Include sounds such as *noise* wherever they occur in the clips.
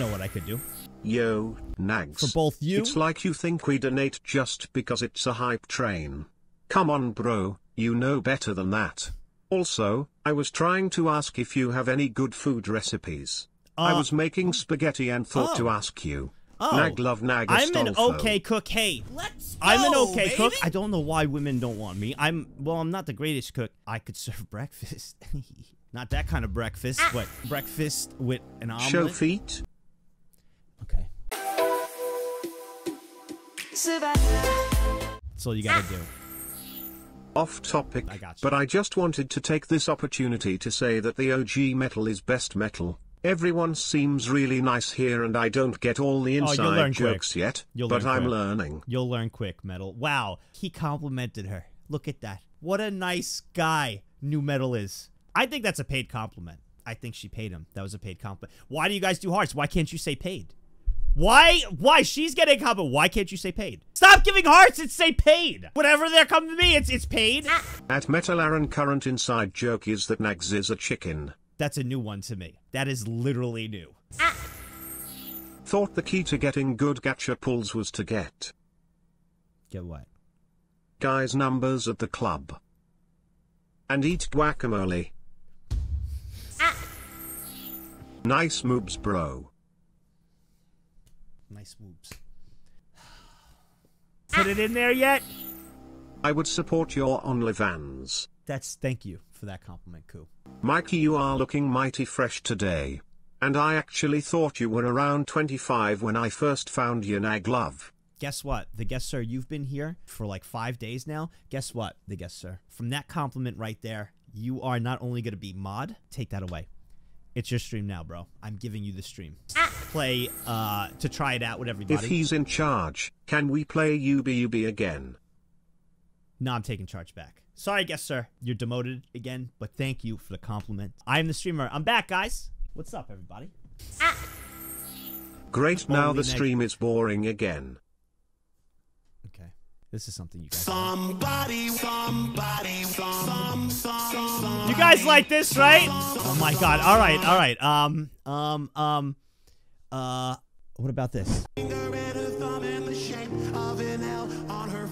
know what I could do. Yo, Nags. For both you? It's like you think we donate just because it's a hype train. Come on bro, you know better than that. Also, I was trying to ask if you have any good food recipes. I Uh, was making spaghetti and thought to oh. ask you. Oh. Nag love nag I'm an okay cook. Hey, Let's go, I'm an okay baby. cook. I don't know why women don't want me. I'm well, I'm not the greatest cook. I could serve *laughs* breakfast. *laughs* not that kind of breakfast, but breakfast with an omelet. Show feet? That's all you gotta do. Off topic, I but I just wanted to take this opportunity to say that the OG metal is best metal. Everyone seems really nice here and I don't get all the inside Oh, you'll inside quick. jokes yet, You'll but I'm quick. learning. You'll learn quick, Metal. Wow, he complimented her. Look at that. What a nice guy New Metal is. I think that's a paid compliment. I think she paid him. That was a paid compliment. Why do you guys do hearts? Why can't you say paid? Why? Why? She's getting a compliment. Why can't you say paid? Stop giving hearts and say paid. Whenever they're coming to me, it's it's paid. Ah. At Metal Aaron current inside joke is that Nags is a chicken. That's a new one to me. That is literally new. Ah. Thought the key to getting good gacha pulls was to get Get what? guys' numbers at the club. And eat guacamole. Ah. Nice moves bro. Nice moves. *sighs* Put it in there yet? I would support your OnlyFans. That's thank you for that compliment, Koo. Mikey you are looking mighty fresh today. And I actually thought you were around 25 when I first found you Nag Love. Guess what? The guest sir, you've been here for like five days now. Guess what? The guest sir. From that compliment right there, you are not only going to be mod, take that away. It's your stream now, bro. I'm giving you the stream. Play uh, to try it out with everybody. If he's in charge, can we play UBUB again? No, I'm taking charge back. Sorry, guest sir. You're demoted again, but thank you for the compliment. I am the streamer. I'm back, guys. What's up, everybody? Great now the neg- stream is boring again. Okay. This is something you guys. Somebody, somebody, some, some, some. You guys like this, right? My god. All right, all right. Um, um, um, uh, what about this? What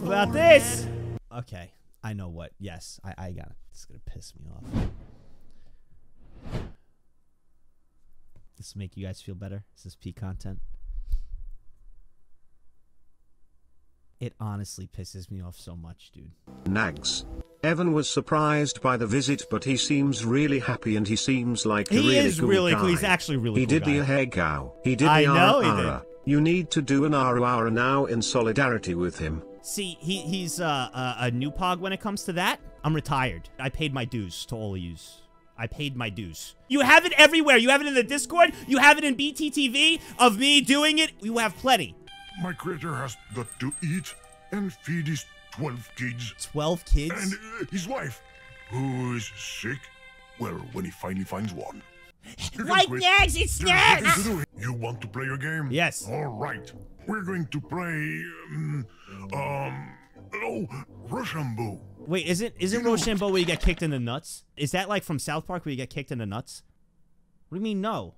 about this? Okay, I know what. Yes, I, I got it. It's gonna piss me off. This will make you guys feel better? This is P content? It honestly pisses me off so much, dude. Nags. Evan was surprised by the visit but he seems really happy and he seems like a He really is cool really guy. cool. He's actually really He cool did the guy. Ahegao. He did I the know he Ara did. Ara. You need to do an Ara Ara now in solidarity with him. See, he he's uh, a, a new pog when it comes to that. I'm retired. I paid my dues to all of yous. I paid my dues. You have it everywhere. You have it in the Discord. You have it in BTTV of me doing it. You have plenty. My creator has got to eat and feed his 12 kids 12 kids? and uh, his wife, who is sick. Well, when he finally finds one. You quit. Nags, it's There's nothing Nags! to do. You want to play a game? Yes. All right. We're going to play. Um. um oh, Rochambeau. Wait, isn't isn't Rochambeau where you get kicked in the nuts? Is that like from South Park where you get kicked in the nuts? What do you mean no?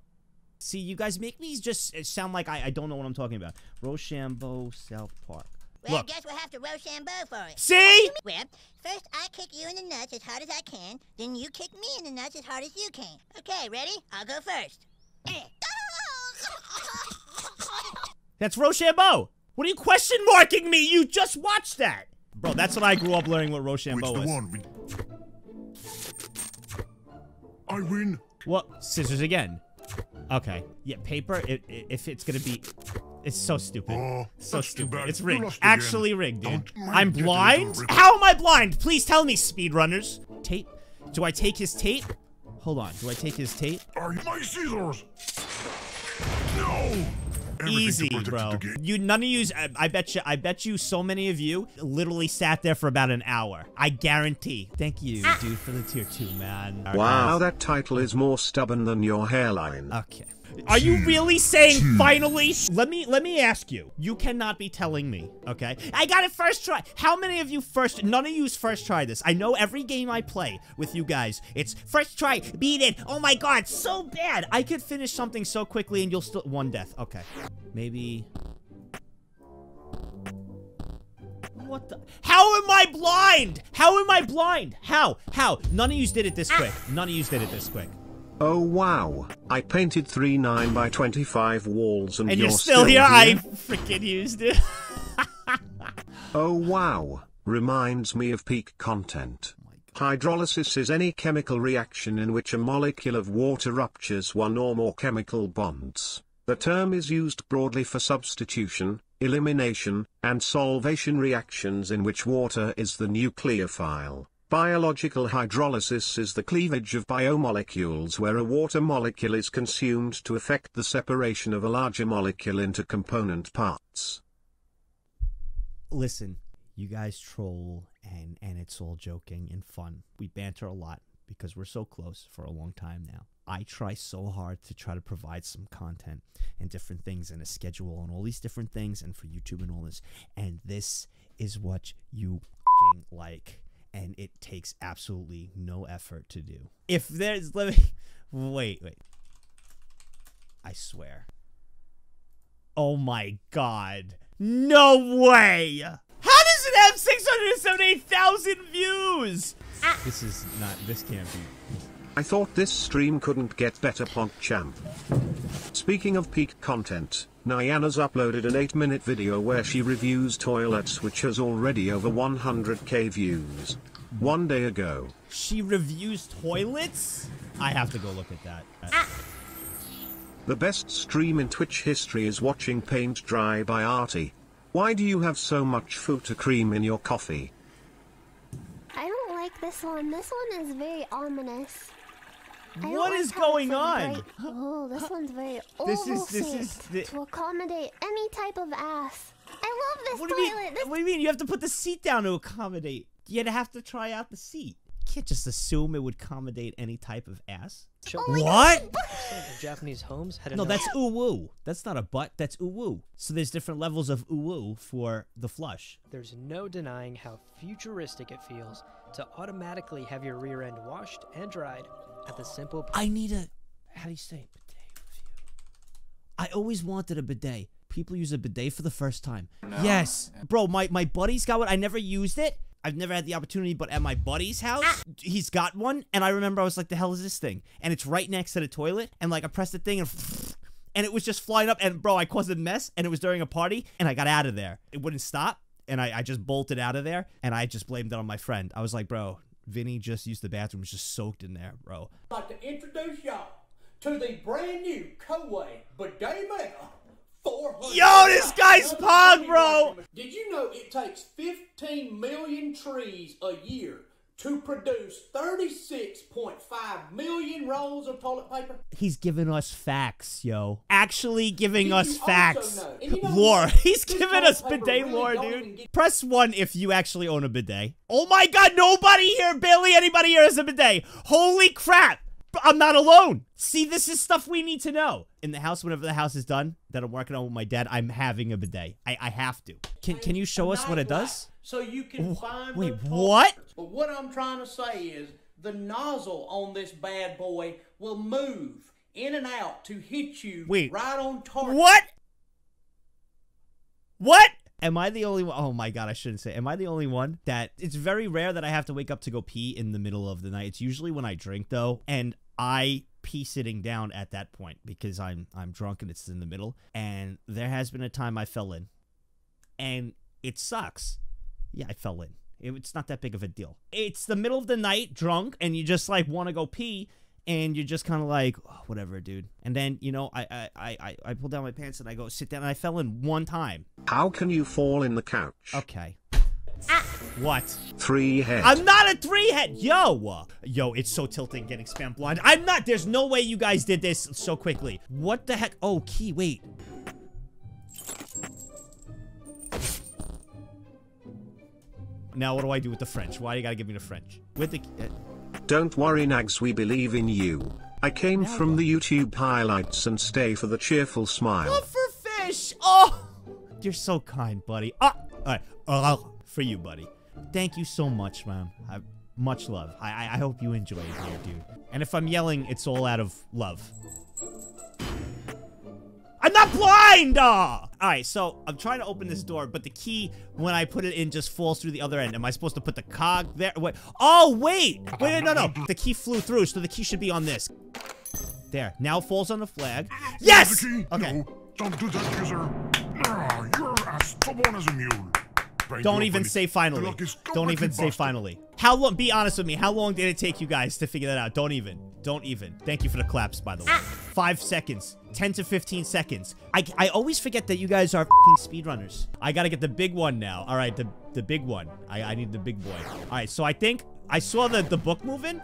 See, you guys make me just uh, sound like I, I don't know what I'm talking about. Rochambeau, South Park. Well, Look. guess we'll have to Rochambeau for it. See? Well, first I kick you in the nuts as hard as I can, then you kick me in the nuts as hard as you can. Okay, ready? I'll go first. *laughs* That's Rochambeau. What are you question marking me? You just watched that. Bro, that's what I grew up learning what Which Rochambeau the was. one? with- I win. What? Scissors again. Okay. Yeah, paper, it, it, if it's gonna be... It's so stupid. Oh, so stupid. It's rigged. lost again. Actually rigged, dude. I'm blind? How am I blind? Please tell me, speedrunners. Tape? Do I take his tape? Hold on. Do I take his tape? Are you my scissors? No. Everything to Easy, bro. You none of you. I, I bet you. I bet you. So many of you literally sat there for about an hour. I guarantee. Thank you, ah. dude, for the tier two, man. Wow, that title is more stubborn than your hairline. Okay. Are you really saying finally? Let me let me ask you. You cannot be telling me, okay? I got it first try. How many of you first none of you's first try this? I know every game I play with you guys, it's first try, beat it. Oh my god, so bad. I could finish something so quickly and you'll still one death. Okay. Maybe What the? How am I blind? How am I blind? How? How? None of you ah. did it this quick. None of you did it this quick. Oh wow, I painted three 9 by 25 walls and, And you're, still, here? I freaking used it. *laughs* Oh wow, reminds me of peak content. Oh Hydrolysis is any chemical reaction in which a molecule of water ruptures one or more chemical bonds. The term is used broadly for substitution, elimination, and solvation reactions in which water is the nucleophile. Biological hydrolysis is the cleavage of biomolecules where a water molecule is consumed to effect the separation of a larger molecule into component parts. Listen, you guys troll and and it's all joking and fun. We banter a lot because we're so close for a long time now. I try so hard to try to provide some content and different things and a schedule and all these different things and for YouTube and all this. And this is what you like. And it takes absolutely no effort to do. If there's let me *laughs* wait, wait. I swear. Oh my god. No way! How does it have 678,000 views? This is not, this can't be. I thought this stream couldn't get better PogChamp. Speaking of peak content, Nyanners' uploaded an 8 minute video where she reviews toilets which has already over 100k views. One day ago. She reviews toilets? I have to go look at that. Ah. The best stream in Twitch history is watching paint dry by Artie. Why do you have so much Futa cream in your coffee? I don't like this one. This one is very ominous. I don't What like is how it's, going on? bright- Oh, this one's very This is- this shaped is the- to accommodate any type of ass. I love this What do you toilet. mean? This What do you mean? You have to put the seat down to accommodate. You'd have to try out the seat. You can't just assume it would accommodate any type of ass. Oh what? *laughs* Japanese homes had No, that's uwu. That's not a butt. That's uwu. So there's different levels of uwu for the flush. There's no denying how futuristic it feels to automatically have your rear end washed and dried at the simple I need a. How do you say it? bidet review? I always wanted a bidet. People use a bidet for the first time. Yes, bro. My my buddy's got one. I never used it. I've never had the opportunity, but at my buddy's house, ah. he's got one, and I remember I was like, "The hell is this thing?" And it's right next to the toilet, and like I pressed the thing, and *laughs* and it was just flying up, and bro, I caused a mess, and it was during a party, and I got out of there. It wouldn't stop, and I, I just bolted out of there, and I just blamed it on my friend. I was like, "Bro, Vinny just used the bathroom, was just soaked in there, bro." like to introduce y'all to the brand new Coway Bidet Mega 400. Yo, this guy's pog, bro. Did you know it takes 15 million trees a year to produce 36.5 million rolls of toilet paper? He's giving us facts, yo. Actually giving Did us facts. know- you know lore. He's giving us bidet really lore, dude. get- Press one if you actually own a bidet. Oh my god, nobody here, barely anybody here has a bidet. Holy crap. I'm not alone. See, this is stuff we need to know. In the house, whenever the house is done, that I'm working on with my dad, I'm having a bidet. I, I have to. Can Can you show us what it does? So you can find wait, the what? But what I'm trying to say is the nozzle on this bad boy will move in and out to hit you Wait. right on target. What? What? Am I the only one? Oh my god, I shouldn't say. Am I the only one that it's very rare that I have to wake up to go pee in the middle of the night. It's usually when I drink though, and I pee sitting down at that point because I'm I'm drunk and it's in the middle. And there has been a time I fell in, and it sucks. Yeah, I fell in. It- It's not that big of a deal. It's the middle of the night, drunk, and you just like want to go pee, and you're just kind of like, "Oh, whatever, dude. And then you know, I I I I- I pull down my pants and I go sit down, and I fell in one time. How can you fall in the couch? Okay. Ah. What? Three head. I'm not a three head. Yo, yo, it's so tilting getting spam blind. I'm not. There's no way you guys did this so quickly. What the heck? Oh, key. Wait. Now what do I do with the French? Why do you gotta give me the French? With the uh, Don't worry Nags we believe in you. I came from the YouTube highlights and stay for the cheerful smile. For fish. Oh, you're so kind, buddy. Ah, all right. Uh, for you, buddy. Thank you so much, man. I, much love. I, I I hope you enjoy it here, dude. And if I'm yelling, it's all out of love. I'm not blind! Ah! Alright, so I'm trying to open this door, but the key, when I put it in, just falls through the other end. Am I supposed to put the cog there? Wait. Oh, wait! Wait, wait, no, no. The key flew through, so the key should be on this. There. Now it falls on the flag. Yes! Okay. No, don't do that, user. Ah, you're as stubborn as a mule. Thank Don't even say finally. Don't even say finally. How long? Be honest with me. How long did it take you guys to figure that out? Don't even. Don't even. Thank you for the claps, by the way. Ah. Five seconds. 10 to 15 seconds. I, I always forget that you guys are fing speedrunners. I gotta get the big one now. All right, the, the big one. I, I need the big boy. All right, so I think I saw the, the book moving.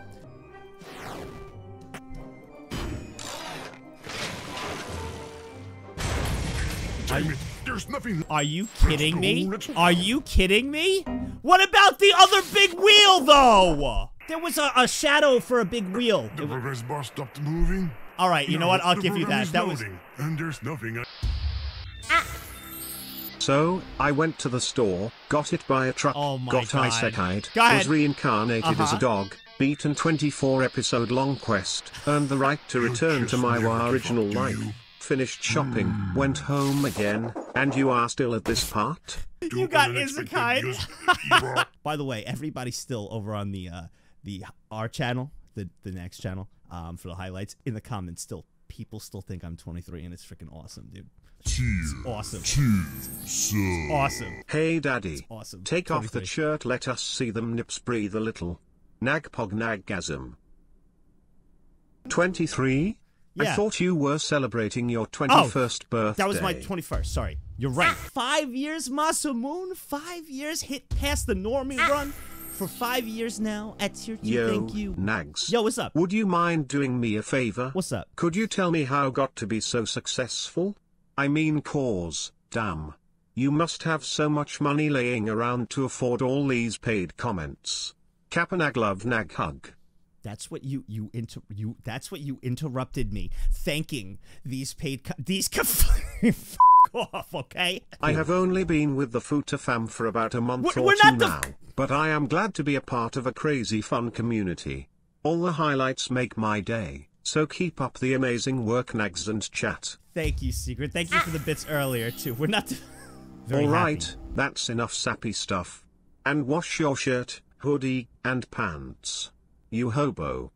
Damn it, there's nothing. Are you kidding me? Are you kidding me? What about the other big wheel, though? There was a, a shadow for a big wheel. The progress bar stopped moving. All right, you know what? I'll give you that. that. is That was And there's nothing. So, I went to the store, got hit by a truck, Oh my got God. isekai'd, Go was reincarnated as Uh-huh. a dog, beaten 24 episode long quest, earned the right to return to my original life, you? Finished shopping, went home again, and you are still at this part? You got unexpected Isekai. news. You are- By the way, everybody's still over on the uh the our channel, the the next channel, um for the highlights. In the comments, still people still think I'm 23, and it's freaking awesome, dude. It's awesome. Awesome. Hey daddy, Awesome. take off the shirt let us see them nips breathe a little. Nagpog nagasm. 23? I Yeah. Oh, thought you were celebrating your 21st birthday. That was my 21st. Sorry, you're right. Ah. Five years, Masamoon. Five years hit past the normie ah. run for five years now at tier two. Yo, Thank you. Nags. Yo, what's up? Would you mind doing me a favor? What's up? Could you tell me how got to be so successful? I mean cause, damn. You must have so much money laying around to afford all these paid comments. Kapanag love nag hug. That's what you you inter you. That's what you interrupted me. Thanking these paid co- these. *laughs* Off, okay? I have only been with the Futa fam for about a month We're- or we're two now, but I am glad to be a part of a crazy fun community. All the highlights make my day, so keep up the amazing work nags and chat. Thank you, Secret. Thank you for the bits earlier too. We're not. *laughs* Very All happy. right, that's enough sappy stuff. And wash your shirt, hoodie, and pants. You hobo.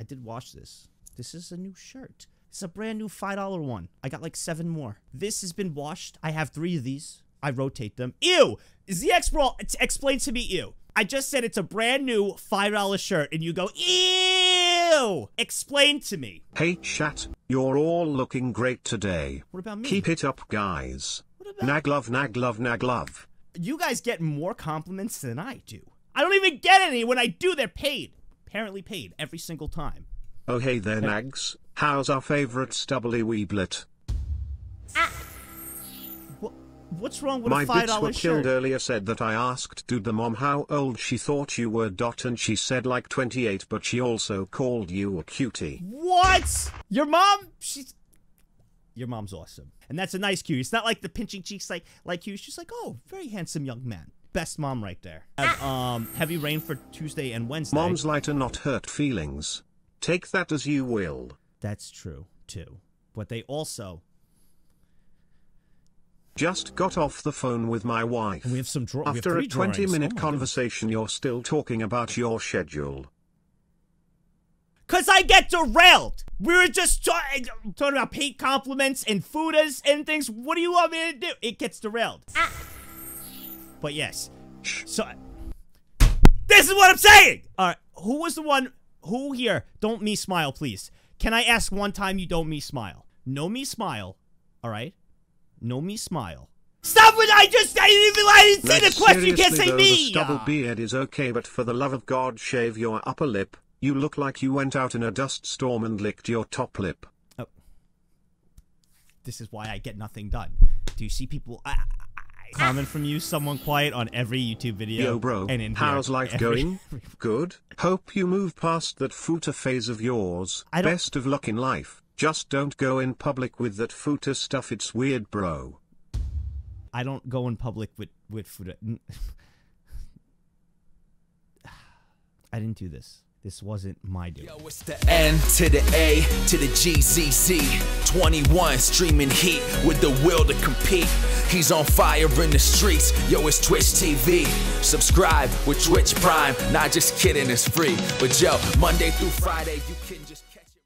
I did wash this. This is a new shirt. It's a brand new five dollar one. I got like seven more. This has been washed. I have three of these. I rotate them. Ew! ZX Brawl, explain to me ew. I just said it's a brand new five dollar shirt, and you go ew. Explain to me. Hey chat, you're all looking great today. What about me? Keep it up, guys. What about Nag love, nag love, nag love. you? Guys get more compliments than I do. I don't even get any. When I do, they're paid. Apparently paid every single time. Oh hey there, nags. How's our favorite stubbly weeblet? Ah. What? What's wrong with My a $5 bits were dollar killed shirt? earlier said that I asked dude the mom how old she thought you were dot and she said like 28 but she also called you a cutie. What? Your mom? She's. Your mom's awesome, and that's a nice cue. It's not like the pinching cheeks like like you. She's like, oh, very handsome young man. Best mom right there. Have, um, heavy rain for Tuesday and Wednesday. Mom's light are not hurt feelings. Take that as you will. That's true too, but they also. Just got off the phone with my wife. And we have some draw- we have After a 20-minute Oh my conversation, you're still talking about your schedule. Cause I get derailed. We were just ta- talking about paid compliments and fudas and things. What do you want me to do? It gets derailed. But yes, so this is what I'm saying. All right, who was the one? Who here? Don't me smile, please. Can I ask one time you don't me smile? No me smile. All right. No me smile. Stop it! I just I didn't even I didn't see Like, the question. You can't say though, me. The stubble ah. beard is okay, but for the love of God, shave your upper lip. You look like you went out in a dust storm and licked your top lip. Oh, this is why I get nothing done. Do you see people? I, *laughs* comment from you, someone quiet on every YouTube video. Yo bro, and in how's life every- going? *laughs* *laughs* Good. Hope you move past that futa phase of yours. I don't- Best of luck in life. Just don't go in public with that futa stuff. It's weird, bro. I don't go in public with with food. *sighs* I didn't do this. This wasn't my doing. Yo, it's the N to the A to the GZZ. 21 streaming heat with the will to compete. He's on fire in the streets. Yo, it's Twitch TV. Subscribe with Twitch Prime. Not just kidding, it's free. But yo, Monday through Friday, you can just catch it.